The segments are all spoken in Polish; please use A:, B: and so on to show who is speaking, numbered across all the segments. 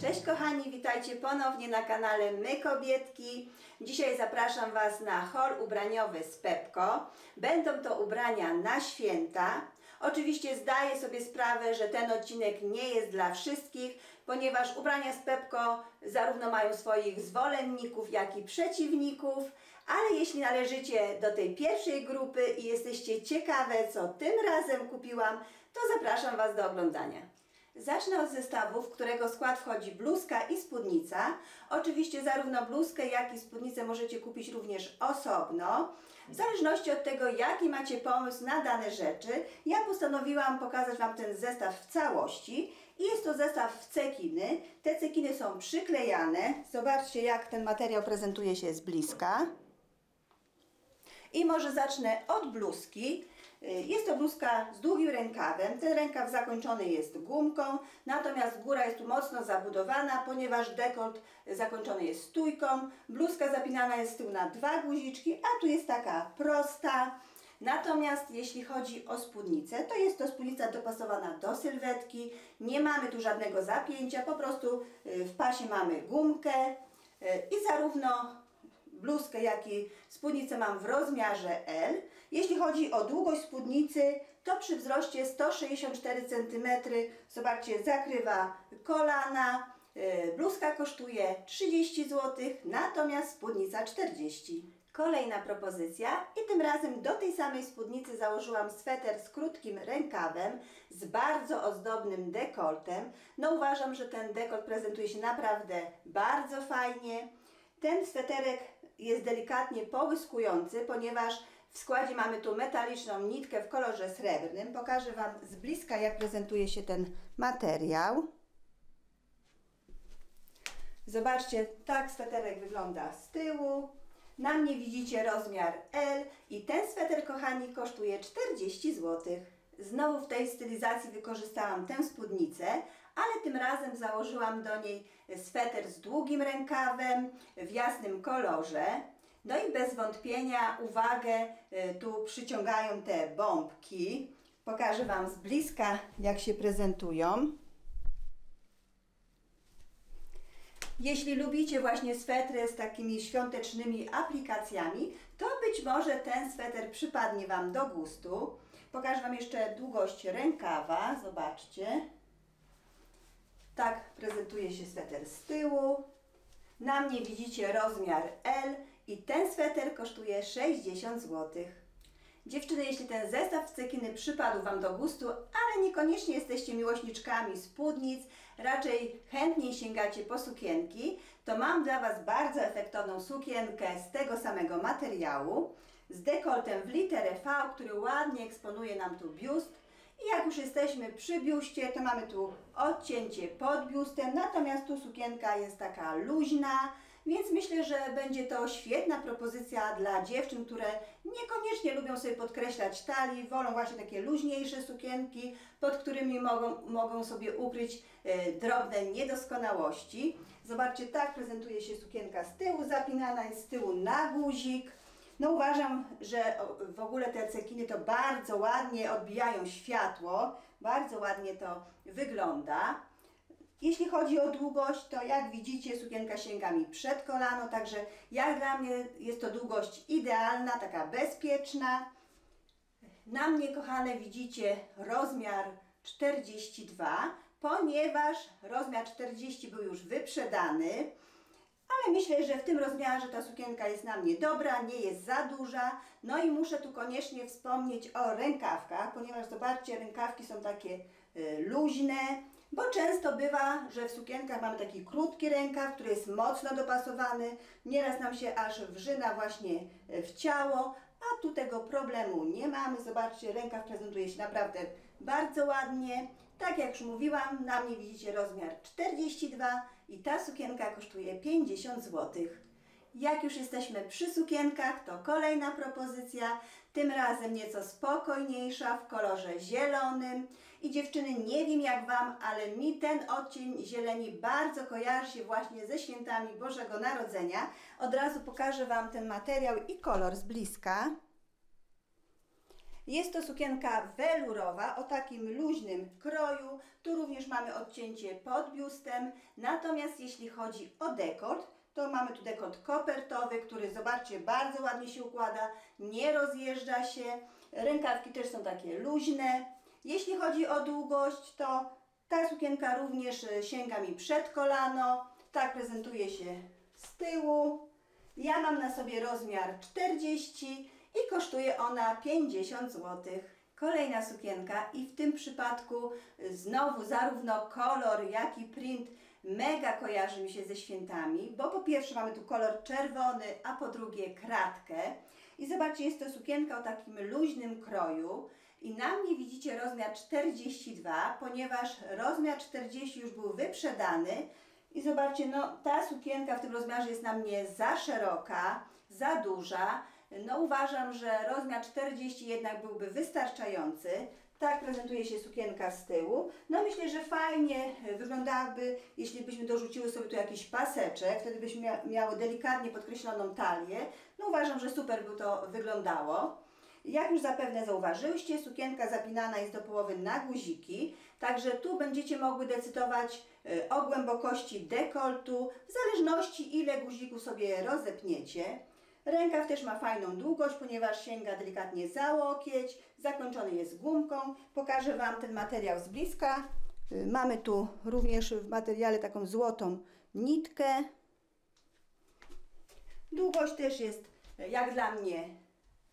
A: Cześć kochani, witajcie ponownie na kanale My Kobietki. Dzisiaj zapraszam Was na hol ubraniowy z Pepko. Będą to ubrania na święta. Oczywiście zdaję sobie sprawę, że ten odcinek nie jest dla wszystkich, ponieważ ubrania z Pepko zarówno mają swoich zwolenników, jak i przeciwników. Ale jeśli należycie do tej pierwszej grupy i jesteście ciekawe, co tym razem kupiłam, to zapraszam Was do oglądania. Zacznę od zestawu, w którego skład wchodzi bluzka i spódnica. Oczywiście zarówno bluzkę, jak i spódnicę możecie kupić również osobno. W zależności od tego, jaki macie pomysł na dane rzeczy, ja postanowiłam pokazać Wam ten zestaw w całości. I jest to zestaw w cekiny. Te cekiny są przyklejane. Zobaczcie, jak ten materiał prezentuje się z bliska. I może zacznę od bluzki. Jest to bluzka z długim rękawem. Ten rękaw zakończony jest gumką, natomiast góra jest tu mocno zabudowana, ponieważ dekolt zakończony jest stójką. Bluzka zapinana jest z tyłu na dwa guziczki, a tu jest taka prosta. Natomiast jeśli chodzi o spódnicę, to jest to spódnica dopasowana do sylwetki. Nie mamy tu żadnego zapięcia, po prostu y, w pasie mamy gumkę y, i zarówno bluzkę, jak i spódnicę mam w rozmiarze L. Jeśli chodzi o długość spódnicy, to przy wzroście 164 cm, zobaczcie, zakrywa kolana. Y, bluzka kosztuje 30 zł, natomiast spódnica 40 Kolejna propozycja i tym razem do tej samej spódnicy założyłam sweter z krótkim rękawem, z bardzo ozdobnym dekoltem. No uważam, że ten dekolt prezentuje się naprawdę bardzo fajnie. Ten sweterek jest delikatnie połyskujący, ponieważ w składzie mamy tu metaliczną nitkę w kolorze srebrnym. Pokażę Wam z bliska, jak prezentuje się ten materiał. Zobaczcie, tak sweterek wygląda z tyłu. Na mnie widzicie rozmiar L i ten sweter, kochani, kosztuje 40 zł. Znowu w tej stylizacji wykorzystałam tę spódnicę, ale tym razem założyłam do niej sweter z długim rękawem w jasnym kolorze. No i bez wątpienia uwagę y, tu przyciągają te bombki. Pokażę Wam z bliska, jak się prezentują. Jeśli lubicie właśnie swetry z takimi świątecznymi aplikacjami, to być może ten sweter przypadnie Wam do gustu. Pokażę Wam jeszcze długość rękawa, zobaczcie. Tak prezentuje się sweter z tyłu. Na mnie widzicie rozmiar L i ten sweter kosztuje 60 zł. Dziewczyny, jeśli ten zestaw cekiny przypadł Wam do gustu, ale niekoniecznie jesteście miłośniczkami spódnic, raczej chętniej sięgacie po sukienki, to mam dla Was bardzo efektowną sukienkę z tego samego materiału, z dekoltem w literę V, który ładnie eksponuje nam tu biust. I jak już jesteśmy przy biuście, to mamy tu odcięcie pod biustem, natomiast tu sukienka jest taka luźna, więc myślę, że będzie to świetna propozycja dla dziewczyn, które niekoniecznie lubią sobie podkreślać talii, wolą właśnie takie luźniejsze sukienki, pod którymi mogą, mogą sobie ukryć e, drobne niedoskonałości. Zobaczcie, tak prezentuje się sukienka z tyłu, zapinana jest z tyłu na guzik. No uważam, że w ogóle te cekiny to bardzo ładnie odbijają światło, bardzo ładnie to wygląda. Jeśli chodzi o długość, to jak widzicie sukienka sięga mi przed kolano, także jak dla mnie jest to długość idealna, taka bezpieczna. Na mnie, kochane, widzicie rozmiar 42, ponieważ rozmiar 40 był już wyprzedany, ale myślę, że w tym rozmiarze ta sukienka jest na mnie dobra, nie jest za duża. No i muszę tu koniecznie wspomnieć o rękawkach, ponieważ zobaczcie, rękawki są takie y, luźne, bo często bywa, że w sukienkach mamy taki krótki rękaw, który jest mocno dopasowany, nieraz nam się aż wrzyna właśnie e, w ciało, a tu tego problemu nie mamy. Zobaczcie, rękaw prezentuje się naprawdę bardzo ładnie. Tak jak już mówiłam, na mnie widzicie rozmiar 42 i ta sukienka kosztuje 50 złotych. Jak już jesteśmy przy sukienkach, to kolejna propozycja, tym razem nieco spokojniejsza w kolorze zielonym. I dziewczyny, nie wiem jak Wam, ale mi ten odcień zieleni bardzo kojarzy się właśnie ze świętami Bożego Narodzenia. Od razu pokażę Wam ten materiał i kolor z bliska. Jest to sukienka welurowa o takim luźnym kroju. Tu również mamy odcięcie pod biustem. Natomiast jeśli chodzi o dekolt, to mamy tu dekolt kopertowy, który zobaczcie bardzo ładnie się układa, nie rozjeżdża się. Rękawki też są takie luźne. Jeśli chodzi o długość, to ta sukienka również e, sięga mi przed kolano. Tak prezentuje się z tyłu. Ja mam na sobie rozmiar 40 i kosztuje ona 50 zł. Kolejna sukienka i w tym przypadku znowu zarówno kolor, jak i print mega kojarzy mi się ze świętami, bo po pierwsze mamy tu kolor czerwony, a po drugie kratkę. I zobaczcie, jest to sukienka o takim luźnym kroju. I na mnie widzicie rozmiar 42, ponieważ rozmiar 40 już był wyprzedany. I zobaczcie, no ta sukienka w tym rozmiarze jest na mnie za szeroka, za duża. No uważam, że rozmiar 40 jednak byłby wystarczający. Tak prezentuje się sukienka z tyłu. No myślę, że fajnie wyglądałaby, jeśli byśmy dorzuciły sobie tu jakiś paseczek, wtedy byśmy mia miały delikatnie podkreśloną talię. No uważam, że super by to wyglądało. Jak już zapewne zauważyłyście, sukienka zapinana jest do połowy na guziki, także tu będziecie mogły decydować y, o głębokości dekoltu, w zależności ile guzików sobie rozepniecie. Rękaw też ma fajną długość, ponieważ sięga delikatnie za łokieć, zakończony jest gumką. Pokażę Wam ten materiał z bliska. Y, mamy tu również w materiale taką złotą nitkę. Długość też jest, y, jak dla mnie,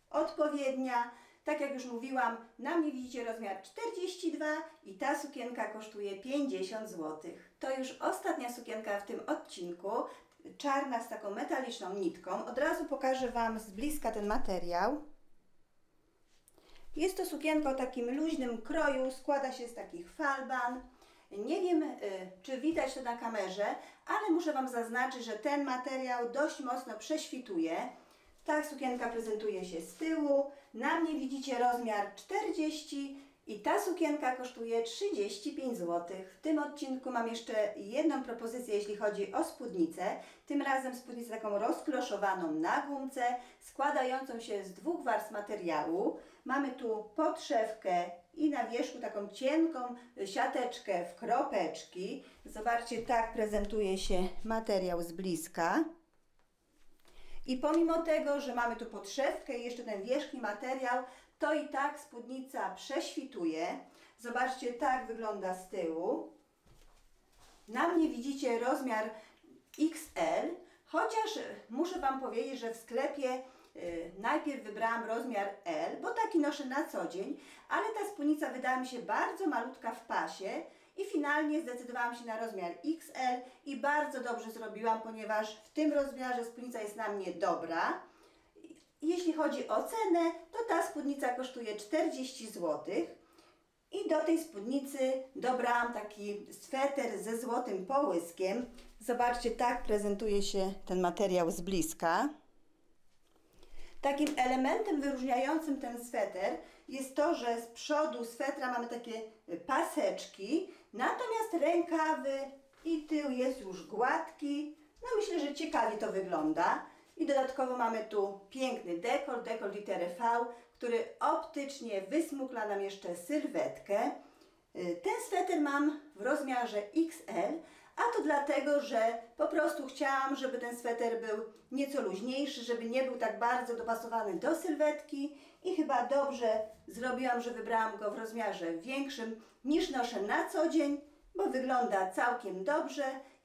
A: odpowiednia. Tak jak już mówiłam, na mnie widzicie rozmiar 42 i ta sukienka kosztuje 50 zł. To już ostatnia sukienka w tym odcinku, czarna z taką metaliczną nitką. Od razu pokażę Wam z bliska ten materiał. Jest to sukienka o takim luźnym kroju, składa się z takich falban. Nie wiem, y, czy widać to na kamerze, ale muszę Wam zaznaczyć, że ten materiał dość mocno prześwituje. Tak sukienka prezentuje się z tyłu. Na mnie widzicie rozmiar 40 i ta sukienka kosztuje 35 zł. W tym odcinku mam jeszcze jedną propozycję, jeśli chodzi o spódnicę. Tym razem spódnicę taką rozkloszowaną na gumce, składającą się z dwóch warstw materiału. Mamy tu podszewkę i na wierzchu taką cienką siateczkę w kropeczki. Zobaczcie, tak prezentuje się materiał z bliska. I pomimo tego, że mamy tu podszewkę i jeszcze ten wierzchni materiał, to i tak spódnica prześwituje. Zobaczcie, tak wygląda z tyłu. Na mnie widzicie rozmiar XL, chociaż muszę Wam powiedzieć, że w sklepie y, najpierw wybrałam rozmiar L, bo taki noszę na co dzień, ale ta spódnica wydała mi się bardzo malutka w pasie i finalnie zdecydowałam się na rozmiar XL i bardzo dobrze zrobiłam, ponieważ w tym rozmiarze spódnica jest na mnie dobra. Jeśli chodzi o cenę, to ta spódnica kosztuje 40 zł. I do tej spódnicy dobrałam taki sweter ze złotym połyskiem. Zobaczcie, tak prezentuje się ten materiał z bliska. Takim elementem wyróżniającym ten sweter jest to, że z przodu swetra mamy takie paseczki, natomiast rękawy i tył jest już gładki. No myślę, że ciekawie to wygląda. I dodatkowo mamy tu piękny dekor, dekor litery V, który optycznie wysmukla nam jeszcze sylwetkę. Y, ten sweter mam w rozmiarze XL, a to dlatego, że po prostu chciałam, żeby ten sweter był nieco luźniejszy, żeby nie był tak bardzo dopasowany do sylwetki i chyba dobrze zrobiłam, że wybrałam go w rozmiarze większym niż noszę na co dzień, bo wygląda całkiem dobrze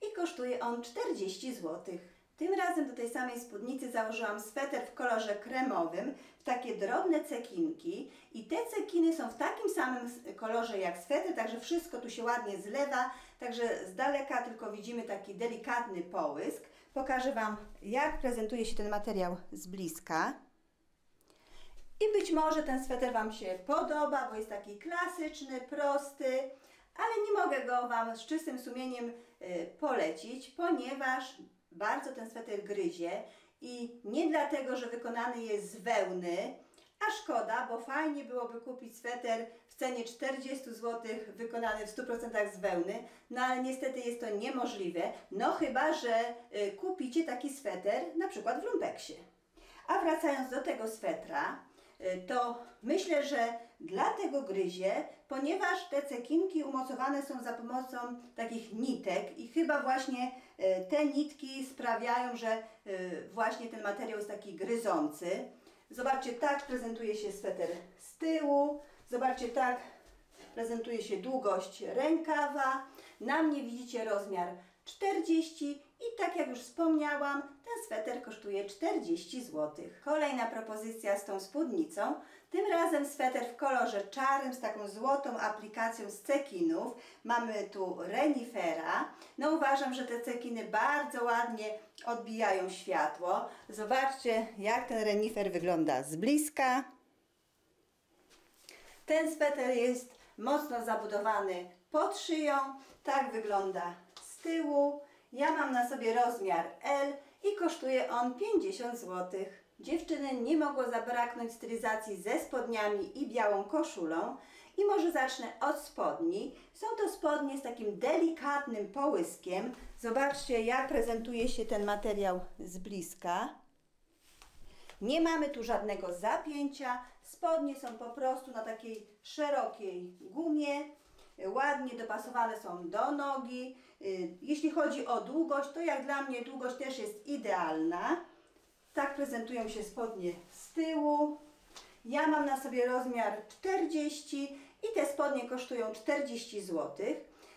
A: i kosztuje on 40 zł. Tym razem do tej samej spódnicy założyłam sweter w kolorze kremowym, w takie drobne cekinki i te cekiny są w takim samym kolorze jak sweter, także wszystko tu się ładnie zlewa, także z daleka tylko widzimy taki delikatny połysk. Pokażę Wam jak prezentuje się ten materiał z bliska. I być może ten sweter Wam się podoba, bo jest taki klasyczny, prosty, ale nie mogę go Wam z czystym sumieniem y, polecić, ponieważ bardzo ten sweter gryzie i nie dlatego, że wykonany jest z wełny, a szkoda, bo fajnie byłoby kupić sweter w cenie 40 zł wykonany w 100% z wełny, no ale niestety jest to niemożliwe, no chyba, że y, kupicie taki sweter na przykład w lumpeksie. A wracając do tego swetra, y, to myślę, że dlatego gryzie, ponieważ te cekinki umocowane są za pomocą takich nitek i chyba właśnie te nitki sprawiają, że y, właśnie ten materiał jest taki gryzący. Zobaczcie, tak prezentuje się sweter z tyłu. Zobaczcie, tak prezentuje się długość rękawa. Na mnie widzicie rozmiar 40 i tak jak już wspomniałam, ten sweter kosztuje 40 zł. Kolejna propozycja z tą spódnicą. Tym razem sweter w kolorze czarnym z taką złotą aplikacją z cekinów. Mamy tu renifera. No uważam, że te cekiny bardzo ładnie odbijają światło. Zobaczcie jak ten renifer wygląda z bliska. Ten sweter jest mocno zabudowany pod szyją. Tak wygląda z tyłu. Ja mam na sobie rozmiar L i kosztuje on 50 zł. Dziewczyny nie mogło zabraknąć stylizacji ze spodniami i białą koszulą. I może zacznę od spodni. Są to spodnie z takim delikatnym połyskiem. Zobaczcie jak prezentuje się ten materiał z bliska. Nie mamy tu żadnego zapięcia. Spodnie są po prostu na takiej szerokiej gumie. Ładnie dopasowane są do nogi. Y, Jeśli chodzi o długość, to jak dla mnie długość też jest idealna. Tak prezentują się spodnie z tyłu. Ja mam na sobie rozmiar 40 i te spodnie kosztują 40 zł.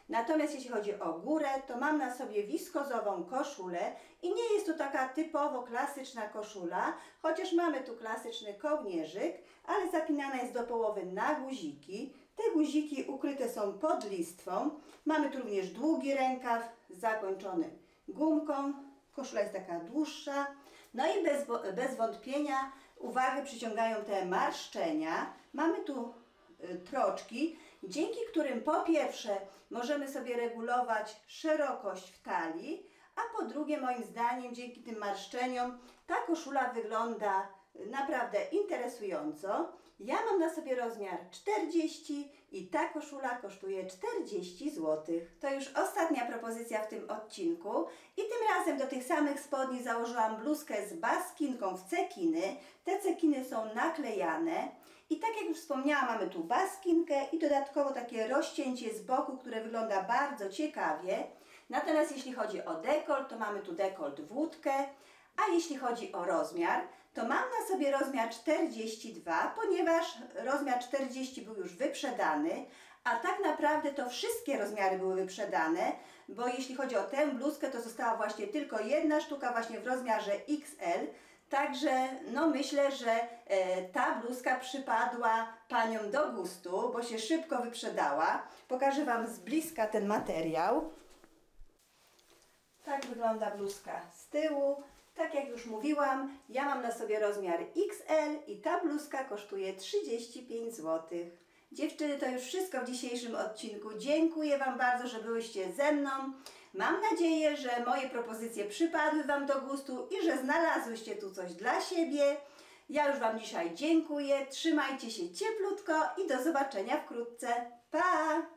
A: Natomiast jeśli chodzi o górę, to mam na sobie wiskozową koszulę i nie jest to taka typowo klasyczna koszula, chociaż mamy tu klasyczny kołnierzyk, ale zapinana jest do połowy na guziki. Te guziki ukryte są pod listwą. Mamy tu również długi rękaw zakończony gumką. Koszula jest taka dłuższa. No i bez, bez wątpienia uwagę przyciągają te marszczenia. Mamy tu y, troczki, dzięki którym po pierwsze możemy sobie regulować szerokość w talii, a po drugie moim zdaniem dzięki tym marszczeniom ta koszula wygląda y, naprawdę interesująco. Ja mam na sobie rozmiar 40 i ta koszula kosztuje 40 zł. To już ostatnia propozycja w tym odcinku i tym razem do tych samych spodni założyłam bluzkę z baskinką w cekiny. Te cekiny są naklejane i tak jak już wspomniałam mamy tu baskinkę i dodatkowo takie rozcięcie z boku, które wygląda bardzo ciekawie. Natomiast jeśli chodzi o dekolt, to mamy tu dekolt włódkę, a jeśli chodzi o rozmiar, to mam na sobie rozmiar 42, ponieważ rozmiar 40 był już wyprzedany, a tak naprawdę to wszystkie rozmiary były wyprzedane, bo jeśli chodzi o tę bluzkę, to została właśnie tylko jedna sztuka właśnie w rozmiarze XL. Także no myślę, że e, ta bluzka przypadła paniom do gustu, bo się szybko wyprzedała. Pokażę Wam z bliska ten materiał. Tak wygląda bluzka z tyłu. Tak jak już mówiłam, ja mam na sobie rozmiar XL i ta bluzka kosztuje 35 zł. Dziewczyny, to już wszystko w dzisiejszym odcinku. Dziękuję Wam bardzo, że byłyście ze mną. Mam nadzieję, że moje propozycje przypadły Wam do gustu i że znalazłyście tu coś dla siebie. Ja już Wam dzisiaj dziękuję. Trzymajcie się cieplutko i do zobaczenia wkrótce. Pa!